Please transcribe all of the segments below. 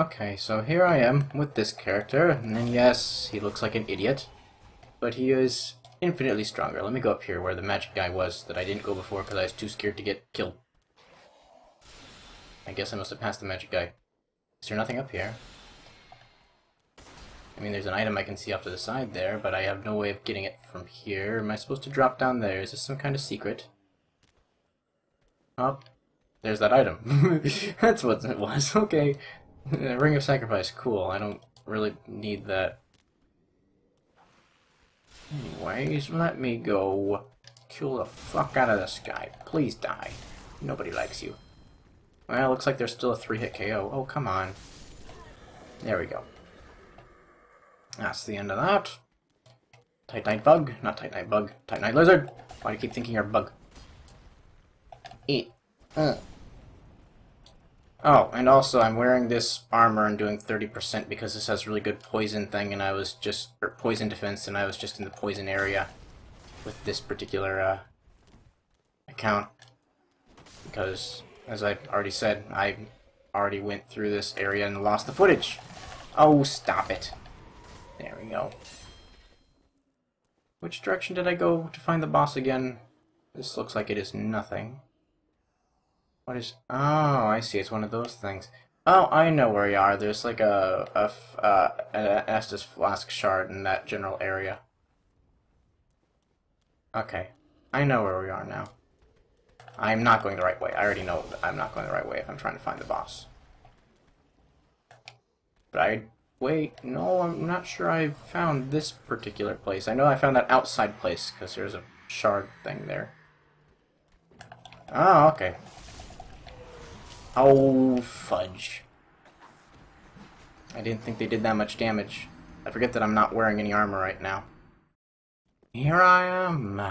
Okay, so here I am with this character, and yes, he looks like an idiot, but he is infinitely stronger. Let me go up here where the magic guy was that I didn't go before because I was too scared to get killed. I guess I must have passed the magic guy. Is there nothing up here? I mean, there's an item I can see off to the side there, but I have no way of getting it from here. Am I supposed to drop down there? Is this some kind of secret? Oh, there's that item. That's what it was. Okay. Ring of Sacrifice. Cool. I don't really need that. Anyways, let me go kill the fuck out of this guy. Please die. Nobody likes you. Well, looks like there's still a three-hit KO. Oh, come on. There we go. That's the end of that. Titanite bug. Not Titanite bug. Titanite lizard. Why do you keep thinking you're a bug? Eat. Uh. Oh, and also I'm wearing this armor and doing 30% because this has really good poison thing and I was just, or poison defense and I was just in the poison area with this particular uh, account. Because, as I already said, I already went through this area and lost the footage. Oh, stop it. There we go. Which direction did I go to find the boss again? This looks like it is nothing. What is... Oh, I see. It's one of those things. Oh, I know where you are. There's like a, a uh, an Estus Flask shard in that general area. Okay. I know where we are now. I'm not going the right way. I already know I'm not going the right way if I'm trying to find the boss. But I... Wait, no, I'm not sure I found this particular place. I know I found that outside place, because there's a shard thing there. Oh, okay. Oh, fudge. I didn't think they did that much damage. I forget that I'm not wearing any armor right now. Here I am.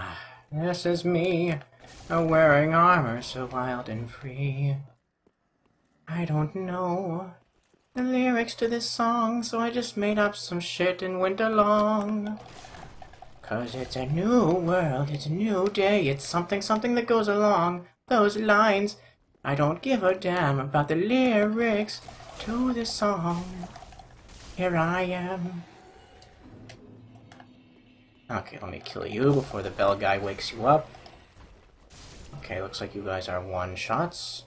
This is me. Uh, wearing armor so wild and free. I don't know the lyrics to this song, so I just made up some shit and went along. Cause it's a new world, it's a new day, it's something something that goes along those lines. I don't give a damn about the lyrics to the song. Here I am. Okay, let me kill you before the bell guy wakes you up. Okay, looks like you guys are one-shots.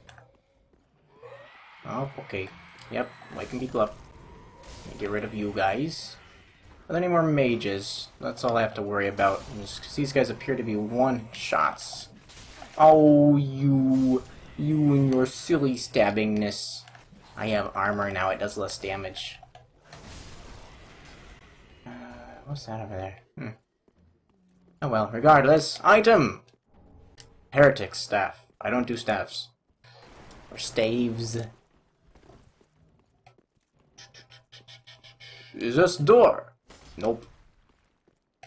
Oh, okay. Yep, wake and people up. Get rid of you guys. Are there any more mages? That's all I have to worry about. Because these guys appear to be one-shots. Oh, you... You and your silly stabbingness. I have armor now, it does less damage. Uh, what's that over there? Hmm. Oh well, regardless. Item! Heretic staff. I don't do staffs. Or staves. Is this door? Nope.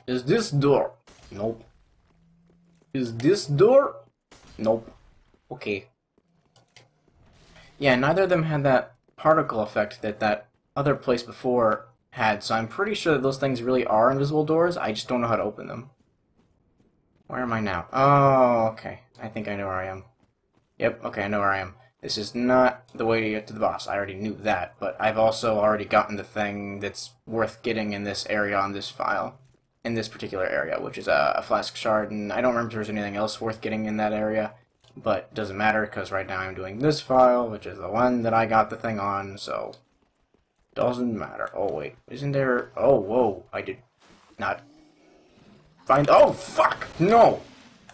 Is this door? Nope. Is this door? Nope. Okay. Yeah, neither of them had that particle effect that that other place before had, so I'm pretty sure that those things really are invisible doors, I just don't know how to open them. Where am I now? Oh, okay. I think I know where I am. Yep, okay, I know where I am. This is not the way to get to the boss. I already knew that, but I've also already gotten the thing that's worth getting in this area on this file. In this particular area, which is a, a flask shard, and I don't remember if there's anything else worth getting in that area. But doesn't matter because right now I'm doing this file, which is the one that I got the thing on, so doesn't matter. Oh wait, isn't there? Oh whoa, I did not find. Oh fuck, no,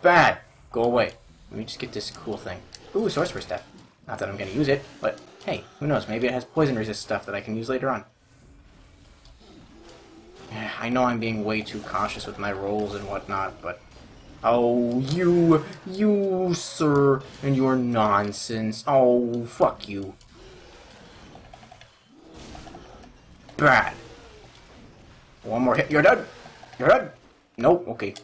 bad. Go away. Let me just get this cool thing. Ooh, sorcerer stuff. Not that I'm gonna use it, but hey, who knows? Maybe it has poison resist stuff that I can use later on. I know I'm being way too cautious with my rolls and whatnot, but Oh, you, you, sir, and your nonsense. Oh, fuck you. Bad. One more hit. You're dead. You're dead. Nope. Okay.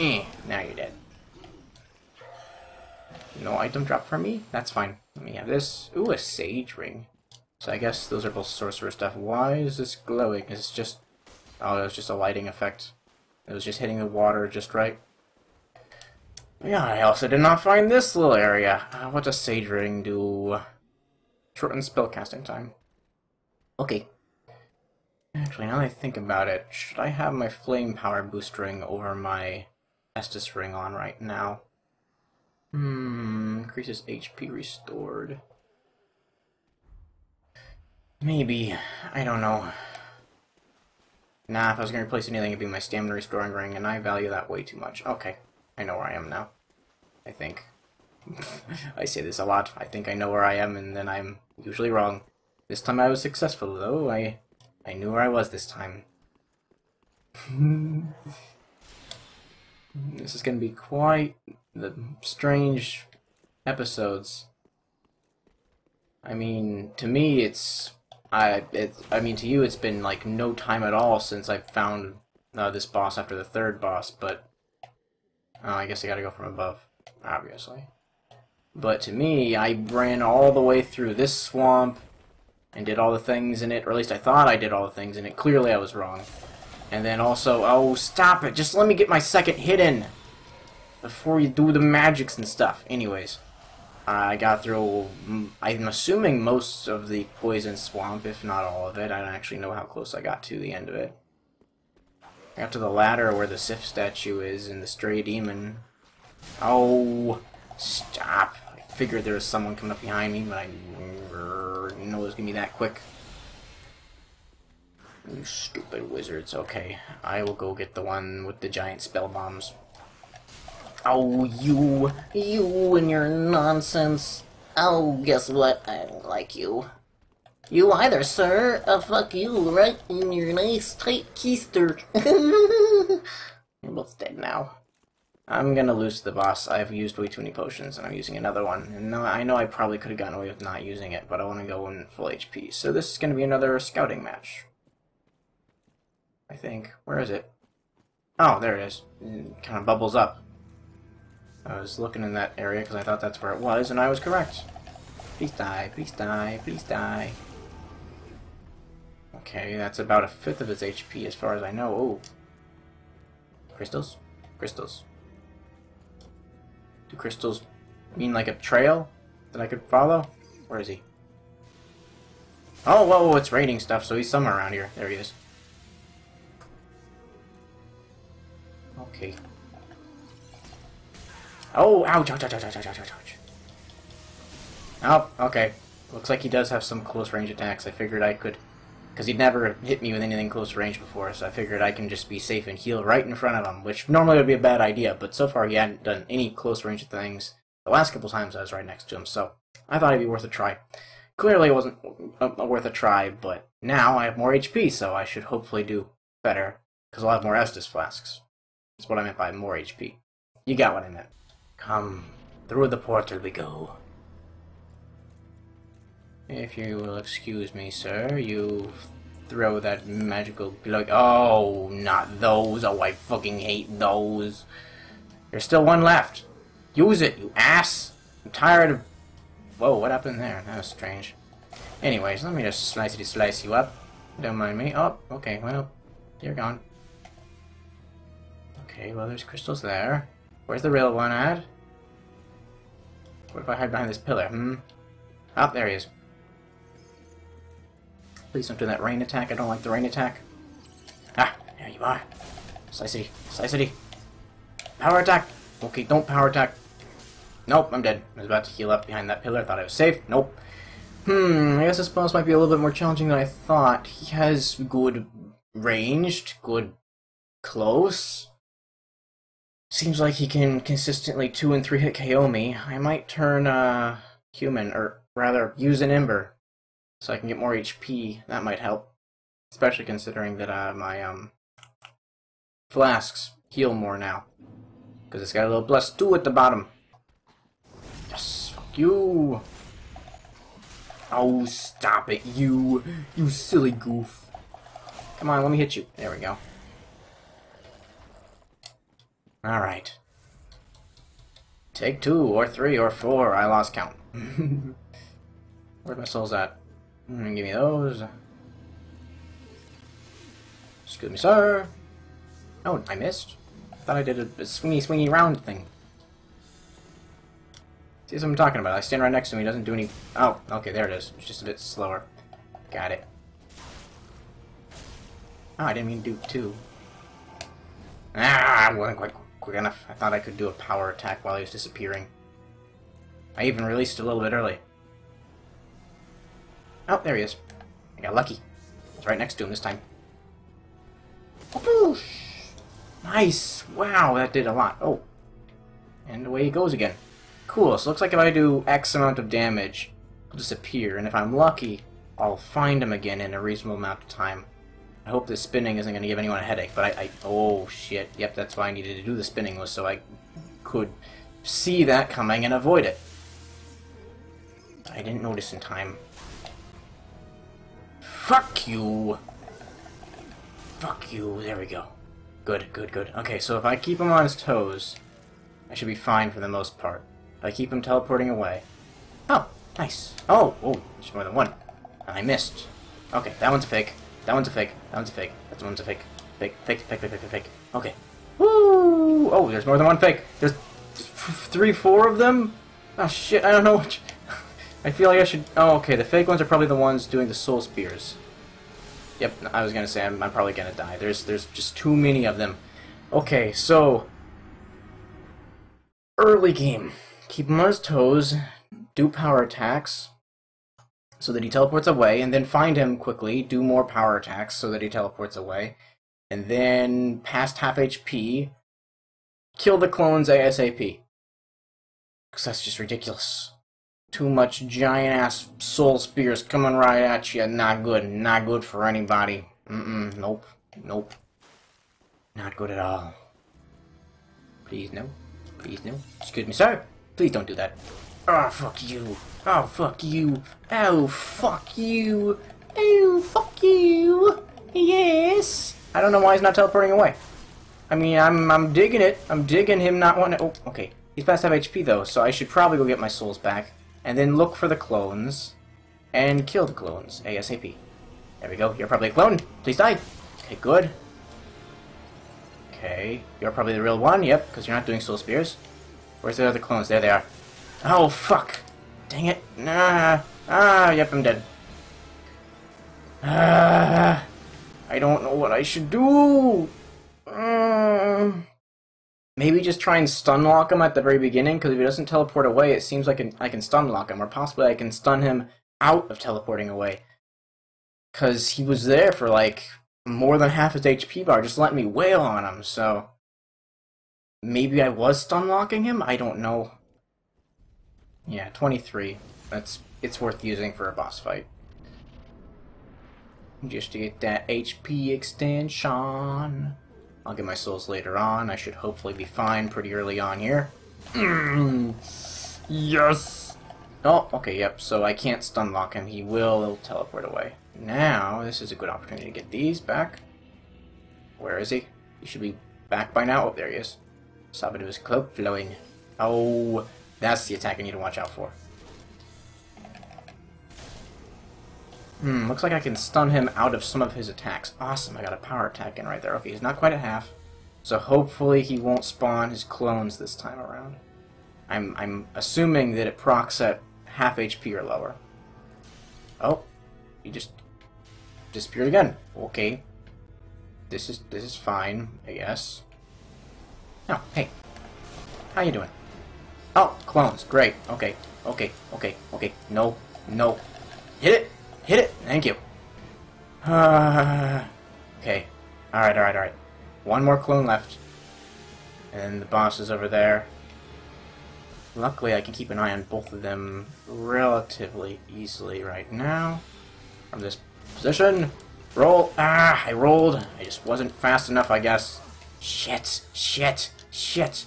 Eh. Now you're dead. No item drop for me? That's fine. Let me have this. Ooh, a sage ring. So I guess those are both sorcerer stuff. Why is this glowing? Is just Oh, it was just a lighting effect. It was just hitting the water just right. Yeah, I also did not find this little area. Uh, what does Sage Ring do? Shorten spell casting time. Okay. Actually, now that I think about it, should I have my Flame Power Boost Ring over my Estus Ring on right now? Hmm, increases HP restored. Maybe. I don't know. Nah, if I was going to replace anything, it'd be my Stamina Restoring Ring, and I value that way too much. Okay. I know where I am now. I think. I say this a lot. I think I know where I am, and then I'm usually wrong. This time I was successful, though. I I knew where I was this time. this is going to be quite the strange episodes. I mean, to me, it's I it I mean to you, it's been like no time at all since I found uh, this boss after the third boss, but Oh, I guess I gotta go from above, obviously. But to me, I ran all the way through this swamp and did all the things in it, or at least I thought I did all the things in it. Clearly I was wrong. And then also, oh, stop it! Just let me get my second hit in! Before you do the magics and stuff. Anyways, I got through, I'm assuming most of the poison swamp, if not all of it. I don't actually know how close I got to the end of it. Got to the ladder where the Sif statue is and the stray demon. Oh, stop. I figured there was someone coming up behind me, but I didn't know it was going to be that quick. You stupid wizards. Okay, I will go get the one with the giant spell bombs. Oh, you, you and your nonsense. Oh, guess what? I don't like you. You either, sir. Uh, fuck you, right in your nice tight keister. You're both dead now. I'm gonna lose the boss. I've used way too many potions, and I'm using another one. And I know I probably could have gotten away with not using it, but I want to go in full HP. So this is gonna be another scouting match. I think. Where is it? Oh, there it is. It kind of bubbles up. I was looking in that area because I thought that's where it was, and I was correct. Please die, please die, please die. Okay, that's about a fifth of his HP as far as I know. Oh. Crystals? Crystals. Do crystals mean like a trail that I could follow? Where is he? Oh, whoa, whoa, it's raining stuff, so he's somewhere around here. There he is. Okay. Oh, ouch, ouch, ouch, ouch, ouch, ouch, ouch. Oh, okay. Looks like he does have some close range attacks. I figured I could... Because he'd never hit me with anything close range before, so I figured I can just be safe and heal right in front of him, which normally would be a bad idea, but so far he hadn't done any close range things the last couple times I was right next to him, so I thought it'd be worth a try. Clearly it wasn't worth a try, but now I have more HP, so I should hopefully do better, because I'll have more Estus flasks. That's what I meant by more HP. You got what I meant. Come, through the portal we go. If you will excuse me, sir, you throw that magical plug. Oh, not those. Oh, I fucking hate those. There's still one left. Use it, you ass. I'm tired of... Whoa, what happened there? That was strange. Anyways, let me just slicey slice you up. Don't mind me. Oh, okay, well, you're gone. Okay, well, there's crystals there. Where's the real one at? What if I hide behind this pillar, hmm? Oh, there he is. Please don't do that rain attack. I don't like the rain attack. Ah, there you are. Slicey, Slicey. Power attack. Okay, don't power attack. Nope, I'm dead. I was about to heal up behind that pillar. I thought I was safe. Nope. Hmm, I guess this boss might be a little bit more challenging than I thought. He has good ranged, good close. Seems like he can consistently 2 and 3 hit KO me. I might turn, uh, human, or rather, use an Ember so I can get more HP. That might help, especially considering that uh, my um, flasks heal more now. Because it's got a little plus 2 at the bottom. Yes, fuck you. Oh, stop it, you. You silly goof. Come on, let me hit you. There we go. Alright. Take two, or three, or four. I lost count. Where's my souls at? Mm, give me those. Excuse me, sir. Oh, I missed. I thought I did a, a swingy, swingy round thing. See what I'm talking about? I stand right next to him, he doesn't do any... Oh, okay, there it is. It's just a bit slower. Got it. Oh, I didn't mean to do two. Ah, I wasn't quite quick enough. I thought I could do a power attack while he was disappearing. I even released a little bit early. Oh, there he is. I got lucky. It's right next to him this time. Nice! Wow, that did a lot. Oh. And away he goes again. Cool, so it looks like if I do X amount of damage, he'll disappear, and if I'm lucky, I'll find him again in a reasonable amount of time. I hope this spinning isn't going to give anyone a headache, but I, I... Oh, shit. Yep, that's why I needed to do the spinning, was so I could see that coming and avoid it. I didn't notice in time. Fuck you! Fuck you, there we go. Good, good, good. Okay, so if I keep him on his toes, I should be fine for the most part. If I keep him teleporting away... Oh, nice. Oh, oh, there's more than one. I missed. Okay, that one's a fake. That one's a fake. That one's a fake. That one's a fake. Fake, fake, fake, fake, fake, fake. Okay. Woo! Oh, there's more than one fake. There's three, four of them? Oh, shit, I don't know which... I feel like I should... Oh, okay, the fake ones are probably the ones doing the soul spears. Yep, I was gonna say I'm, I'm probably gonna die. There's there's just too many of them. Okay, so early game. Keep him on his toes, do power attacks so that he teleports away, and then find him quickly, do more power attacks so that he teleports away, and then past half HP, kill the clones ASAP. Because that's just ridiculous. Too much giant ass soul spears coming right at you. Not good. Not good for anybody. Mm-mm. Nope. Nope. Not good at all. Please no. Please no. Excuse me, sir. Please don't do that. Oh, fuck you. Oh, fuck you. Oh, fuck you. Oh, fuck you. Yes. I don't know why he's not teleporting away. I mean, I'm I'm digging it. I'm digging him not wanting. Oh, okay. He's past half HP though, so I should probably go get my souls back and then look for the clones, and kill the clones ASAP. There we go. You're probably a clone. Please die. Okay, good. Okay, you're probably the real one. Yep, because you're not doing soul spears. Where's the other clones? There they are. Oh, fuck. Dang it. Nah. Ah, yep, I'm dead. Ah, I don't know what I should do. Mm. Maybe just try and stun lock him at the very beginning, because if he doesn't teleport away, it seems like I can stun lock him, or possibly I can stun him out of teleporting away. Because he was there for like more than half his HP bar, just letting me wail on him, so... Maybe I was stun locking him? I don't know. Yeah, 23. That's It's worth using for a boss fight. Just to get that HP extension. I'll get my souls later on. I should hopefully be fine pretty early on here. Mm. yes! Oh, okay, yep, so I can't stun lock him. He will teleport away. Now, this is a good opportunity to get these back. Where is he? He should be back by now. Oh, there he is. Sabadu's cloak flowing. Oh, that's the attack I need to watch out for. Hmm, looks like I can stun him out of some of his attacks. Awesome, I got a power attack in right there. Okay, he's not quite at half. So hopefully he won't spawn his clones this time around. I'm, I'm assuming that it procs at half HP or lower. Oh, he just disappeared again. Okay. This is this is fine, I guess. Oh, hey. How you doing? Oh, clones. Great. Okay. Okay. Okay. Okay. No. No. Hit it! Hit it! Thank you. Uh, okay. Alright, alright, alright. One more clone left. And the boss is over there. Luckily, I can keep an eye on both of them relatively easily right now. From this position. Roll. Ah, I rolled. I just wasn't fast enough, I guess. Shit. Shit. Shit.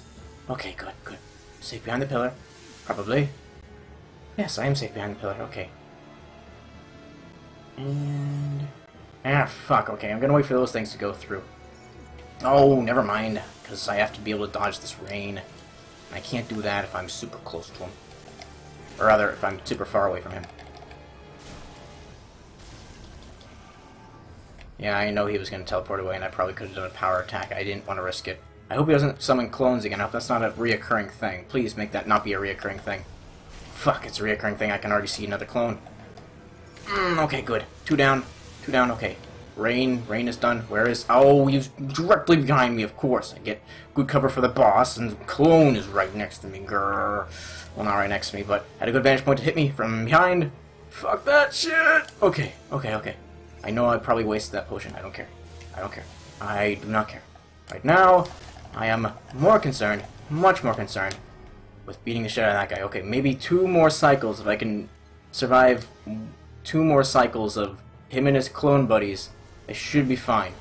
Okay, good, good. Safe behind the pillar. Probably. Yes, I am safe behind the pillar. Okay. And... Ah, fuck, okay, I'm gonna wait for those things to go through. Oh, never mind, because I have to be able to dodge this rain. I can't do that if I'm super close to him. Or rather, if I'm super far away from him. Yeah, I know he was going to teleport away, and I probably could have done a power attack. I didn't want to risk it. I hope he doesn't summon clones again. I hope that's not a reoccurring thing. Please make that not be a reoccurring thing. Fuck, it's a reoccurring thing. I can already see another clone. Mm, okay, good. Two down. Two down, okay. Rain. Rain is done. Where is... Oh, he's directly behind me, of course. I get good cover for the boss, and the clone is right next to me. Grrr. Well, not right next to me, but had a good vantage point to hit me from behind. Fuck that shit! Okay, okay, okay. I know I probably wasted that potion. I don't care. I don't care. I do not care. Right now, I am more concerned, much more concerned, with beating the shit out of that guy. Okay, maybe two more cycles if I can survive two more cycles of him and his clone buddies. I should be fine.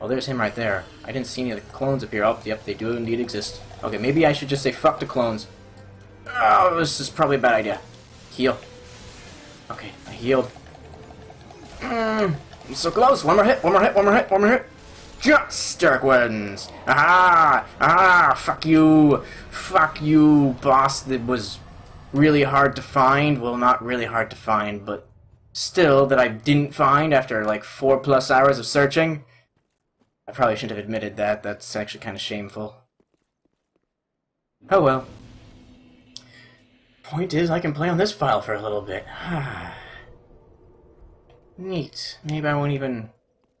Oh, there's him right there. I didn't see any of the clones appear. Oh, yep, they do indeed exist. Okay, maybe I should just say fuck the clones. Oh, this is probably a bad idea. Heal. Okay, I healed. Mm, I'm so close. One more hit, one more hit, one more hit, one more hit. Just Derek wins. Ah, ah, fuck you. Fuck you, boss. That was really hard to find. Well, not really hard to find, but still that I didn't find after like four plus hours of searching. I probably shouldn't have admitted that. That's actually kind of shameful. Oh well. Point is, I can play on this file for a little bit. Neat. Maybe I won't even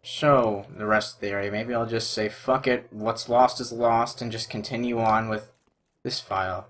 show the rest of the area. Maybe I'll just say, fuck it, what's lost is lost, and just continue on with this file.